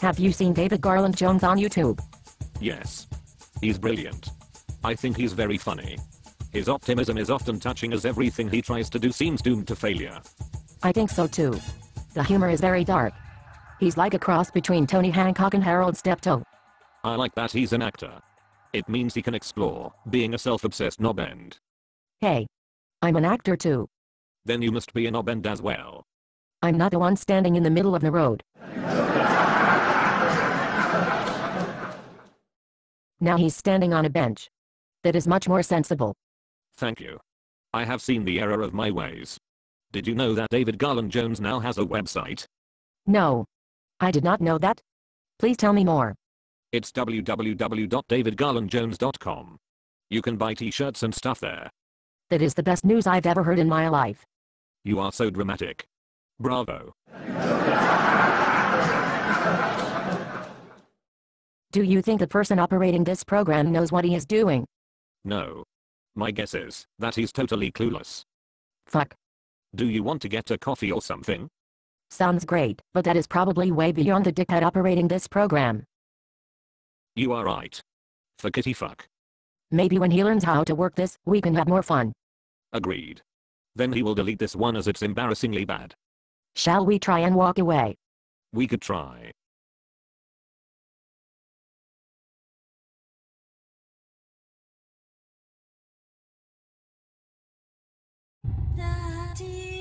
Have you seen David Garland Jones on YouTube? Yes. He's brilliant. I think he's very funny. His optimism is often touching as everything he tries to do seems doomed to failure. I think so too. The humor is very dark. He's like a cross between Tony Hancock and Harold Steptoe. I like that he's an actor. It means he can explore being a self-obsessed knob end. Hey. I'm an actor too. Then you must be a knob end as well. I'm not the one standing in the middle of the road. Now he's standing on a bench. That is much more sensible. Thank you. I have seen the error of my ways. Did you know that David Garland Jones now has a website? No. I did not know that. Please tell me more. It's www.davidgarlandjones.com. You can buy t-shirts and stuff there. That is the best news I've ever heard in my life. You are so dramatic. Bravo. Do you think the person operating this program knows what he is doing? No. My guess is that he's totally clueless. Fuck. Do you want to get a coffee or something? Sounds great, but that is probably way beyond the dickhead operating this program. You are right. For kitty fuck. Maybe when he learns how to work this, we can have more fun. Agreed. Then he will delete this one as it's embarrassingly bad. Shall we try and walk away? We could try. Could